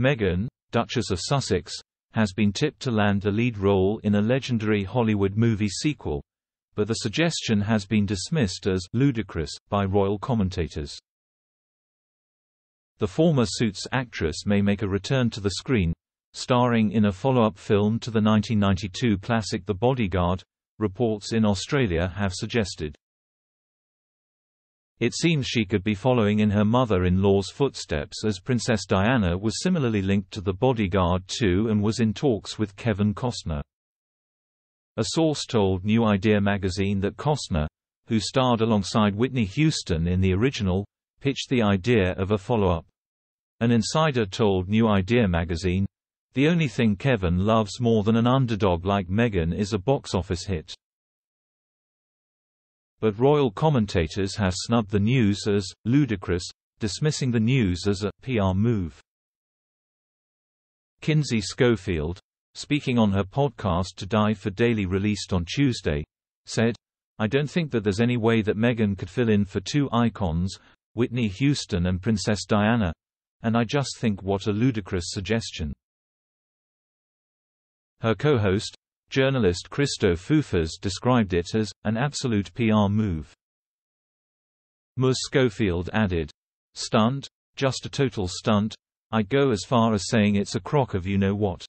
Meghan, Duchess of Sussex, has been tipped to land the lead role in a legendary Hollywood movie sequel, but the suggestion has been dismissed as ludicrous by royal commentators. The former Suits actress may make a return to the screen, starring in a follow-up film to the 1992 classic The Bodyguard, reports in Australia have suggested. It seems she could be following in her mother-in-law's footsteps as Princess Diana was similarly linked to The Bodyguard too and was in talks with Kevin Costner. A source told New Idea magazine that Costner, who starred alongside Whitney Houston in the original, pitched the idea of a follow-up. An insider told New Idea magazine, the only thing Kevin loves more than an underdog like Meghan is a box office hit. But royal commentators have snubbed the news as ludicrous, dismissing the news as a PR move. Kinsey Schofield, speaking on her podcast To Di For Daily released on Tuesday, said, I don't think that there's any way that Meghan could fill in for two icons, Whitney Houston and Princess Diana, and I just think what a ludicrous suggestion. Her co-host, journalist Christo Foufas described it as, an absolute PR move. Ms. Schofield added, Stunt? Just a total stunt? I'd go as far as saying it's a crock of you-know-what.